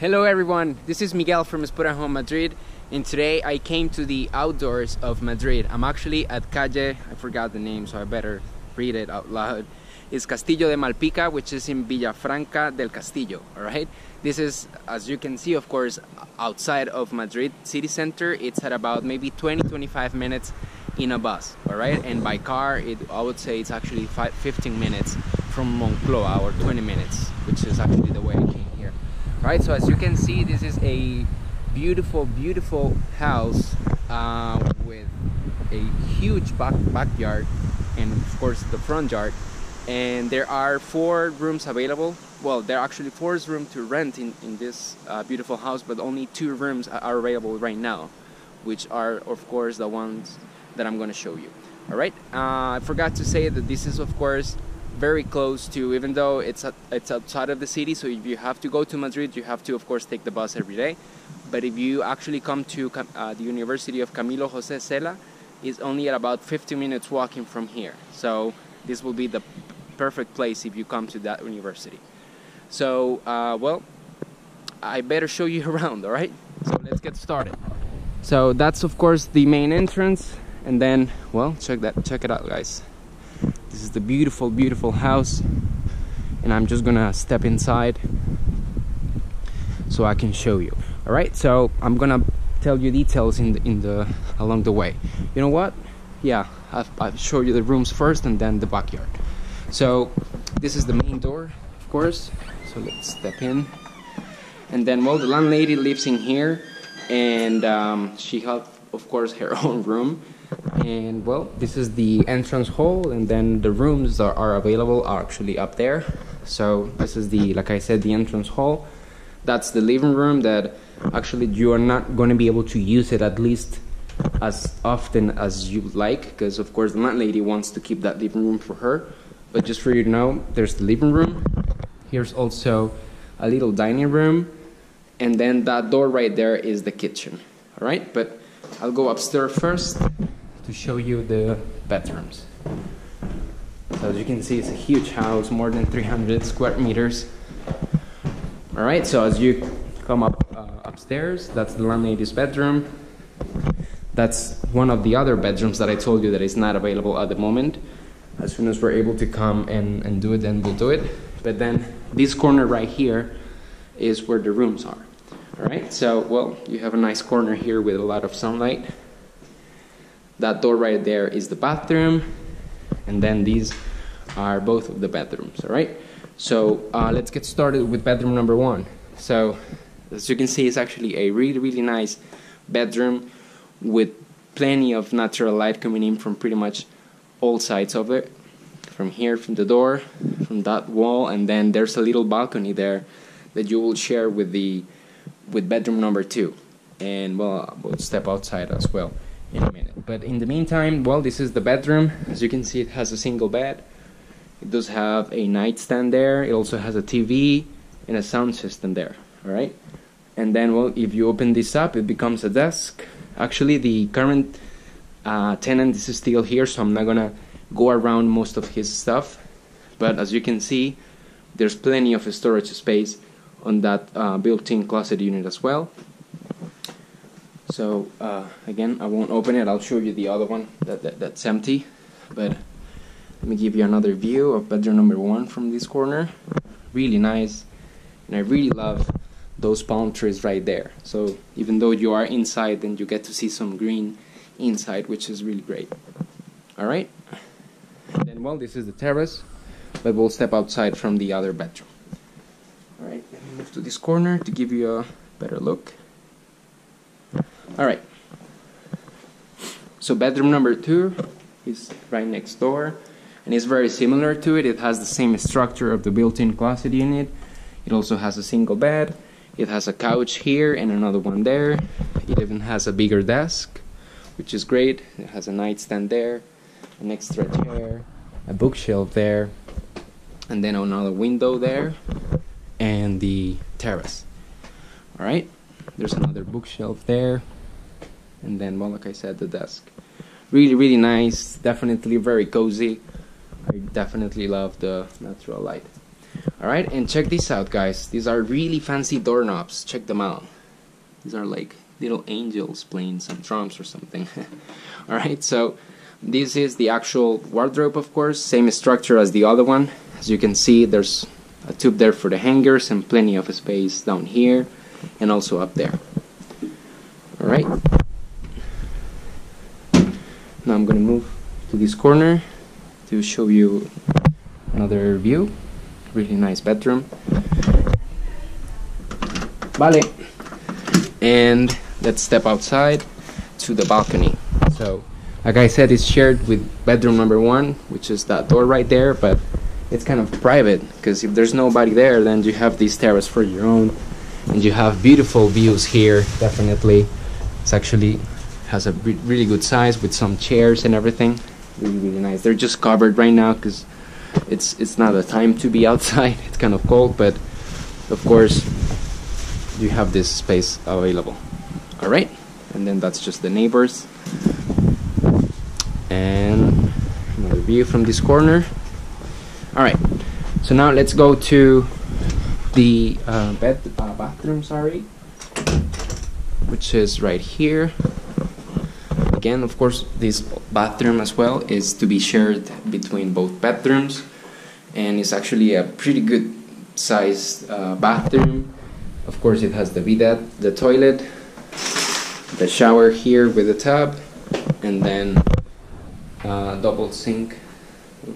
Hello everyone, this is Miguel from Spotahome Madrid and today I came to the outdoors of Madrid. I'm actually at Calle, I forgot the name so I better read it out loud. It's Castillo de Malpica which is in Villafranca del Castillo, alright? This is, as you can see of course, outside of Madrid city center. It's at about maybe 20-25 minutes in a bus, alright? And by car, it, I would say it's actually five, 15 minutes from Moncloa or 20 minutes, which is actually the way right? So as you can see this is a beautiful beautiful house uh, with a huge back backyard and of course the front yard. And there are four rooms available. Well there are actually four rooms to rent in, in this uh, beautiful house but only two rooms are available right now which are of course the ones that I'm gonna show you. Alright uh, I forgot to say that this is of course very close to, even though it's it's outside of the city. So if you have to go to Madrid, you have to of course take the bus every day. But if you actually come to uh, the University of Camilo Jose Cela, is only at about 50 minutes walking from here. So this will be the perfect place if you come to that university. So uh, well, I better show you around. All right. So let's get started. So that's of course the main entrance, and then well, check that, check it out, guys. This is the beautiful, beautiful house. And I'm just gonna step inside so I can show you. All right, so I'm gonna tell you details in the, in the along the way. You know what? Yeah, I've, I've show you the rooms first and then the backyard. So this is the main door, of course. So let's step in. And then, well, the landlady lives in here, and um, she has, of course, her own room and well this is the entrance hall and then the rooms that are available are actually up there. So this is the like i said the entrance hall. That's the living room that actually you are not going to be able to use it at least as often as you like because of course the landlady wants to keep that living room for her. But just for you to know there's the living room. Here's also a little dining room. And then that door right there is the kitchen. All right? But i'll go upstairs first to show you the bedrooms. So as you can see, it's a huge house, more than 300 square meters. All right, so as you come up uh, upstairs, that's the landlady's bedroom. That's one of the other bedrooms that I told you that is not available at the moment. As soon as we're able to come and, and do it, then we'll do it. But then this corner right here is where the rooms are. All right, so well, you have a nice corner here with a lot of sunlight. That door right there is the bathroom, and then these are both of the bedrooms, all right? So uh, let's get started with bedroom number one. So as you can see, it's actually a really, really nice bedroom with plenty of natural light coming in from pretty much all sides of it. From here, from the door, from that wall, and then there's a little balcony there that you will share with the with bedroom number two. And well, we'll step outside as well in a minute. But in the meantime, well, this is the bedroom. As you can see, it has a single bed. It does have a nightstand there. It also has a TV and a sound system there. All right. And then, well, if you open this up, it becomes a desk. Actually, the current uh, tenant is still here, so I'm not gonna go around most of his stuff. But as you can see, there's plenty of storage space on that uh, built-in closet unit as well. So uh, again, I won't open it. I'll show you the other one that, that, that's empty. But let me give you another view of bedroom number one from this corner. Really nice, and I really love those palm trees right there. So even though you are inside, then you get to see some green inside, which is really great. All right. And then well, this is the terrace, but we'll step outside from the other bedroom. All right. Let me move to this corner to give you a better look. All right. So bedroom number two is right next door, and it's very similar to it. It has the same structure of the built-in closet unit. It also has a single bed. It has a couch here and another one there. It even has a bigger desk, which is great. It has a nightstand there, an extra chair, a bookshelf there, and then another window there, the terrace. All right. There's another bookshelf there and then well like I said the desk really really nice definitely very cozy I definitely love the natural light Alright, and check this out guys. These are really fancy doorknobs. Check them out. These are like little angels playing some drums or something. Alright, so this is the actual wardrobe of course. Same structure as the other one. As you can see there's a tube there for the hangers and plenty of space down here and also up there. Alright. Now I'm gonna move to this corner to show you another view really nice bedroom vale and let's step outside to the balcony so like I said it's shared with bedroom number one which is that door right there but it's kind of private because if there's nobody there then you have this terrace for your own. And you have beautiful views here definitely. It's actually has a re really good size with some chairs and everything. Really really nice. They're just covered right now because it's it's not a time to be outside. It's kind of cold but of course you have this space available. All right. And then that's just the neighbors. And another view from this corner all right so now let's go to the uh, bed uh, bathroom sorry which is right here. Again of course this bathroom as well is to be shared between both bedrooms and it's actually a pretty good sized uh, bathroom. Of course it has the bidet the toilet the shower here with the tub and then uh, double sink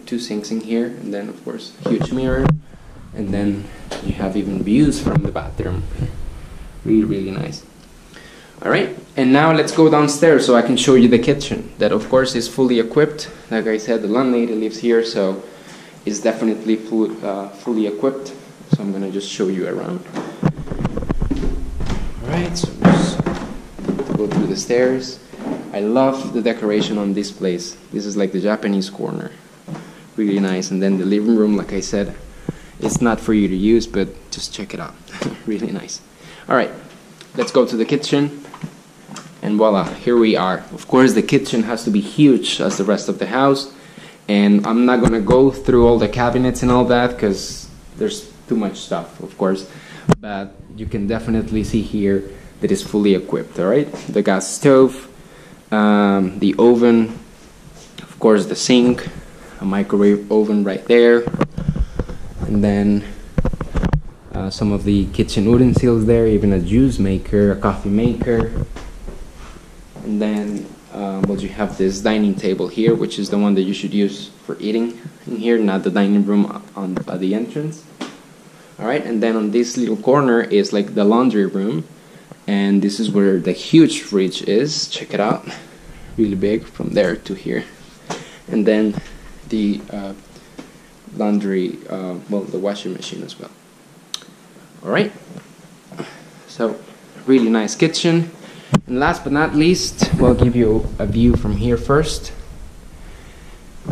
two sinks in here and then of course huge mirror and then you have even views from the bathroom. Really really nice. All right and now let's go downstairs so I can show you the kitchen. That of course is fully equipped. Like I said the landlady lives here so it's definitely full, uh, fully equipped. So I'm gonna just show you around. All right so go through the stairs. I love the decoration on this place. This is like the Japanese corner really nice. And then the living room like I said it's not for you to use but just check it out. Really nice. All right let's go to the kitchen. And voila here we are. Of course the kitchen has to be huge as the rest of the house. And I'm not gonna go through all the cabinets and all that because there's too much stuff of course. But you can definitely see here that is fully equipped all right? The gas stove um, the oven of course the sink a microwave oven right there. And then uh, some of the kitchen utensils there even a juice maker a coffee maker. And then um, well you have this dining table here which is the one that you should use for eating in here not the dining room on at the entrance. All right and then on this little corner is like the laundry room. And this is where the huge fridge is. Check it out. Really big from there to here. And then the uh, laundry uh, well the washing machine as well all right so really nice kitchen and last but not least, we'll give you a view from here first.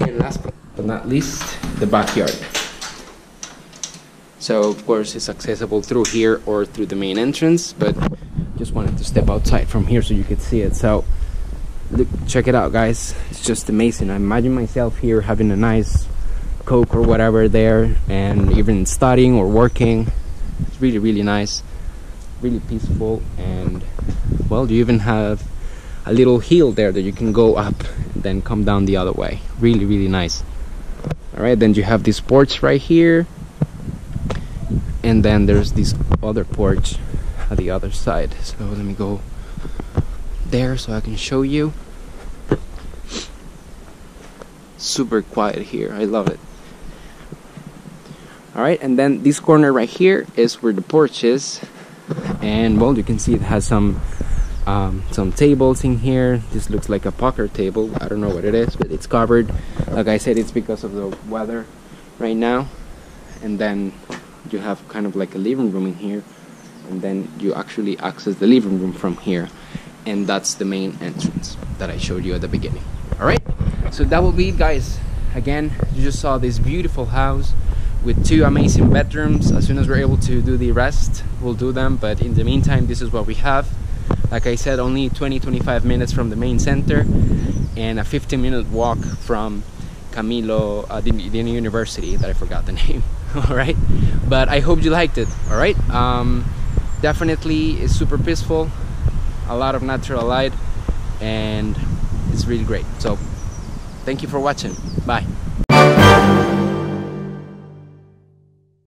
And last but not least, the backyard. So of course it's accessible through here or through the main entrance, but just wanted to step outside from here so you could see it. So look, check it out guys. It's just amazing. I imagine myself here having a nice Coke or whatever there and even studying or working. It's really, really nice really peaceful and well you even have a little hill there that you can go up and then come down the other way really really nice all right then you have this porch right here and then there's this other porch at the other side so let me go there so I can show you. Super quiet here. I love it. Alright and then this corner right here is where the porch is. And well you can see it has some um, some tables in here. This looks like a poker table. I don't know what it is but it's covered. Like I said it's because of the weather right now. And then you have kind of like a living room in here. And then you actually access the living room from here and that's the main entrance that I showed you at the beginning. Alright so that will be it guys. Again you just saw this beautiful house with two amazing bedrooms. As soon as we're able to do the rest we'll do them. But in the meantime this is what we have. Like I said only 20-25 minutes from the main center and a 15 minute walk from Camilo uh, the, the university that I forgot the name. All right? But i hope you liked it. All right? Um, definitely it's super peaceful a lot of natural light and it's really great. So thank you for watching. Bye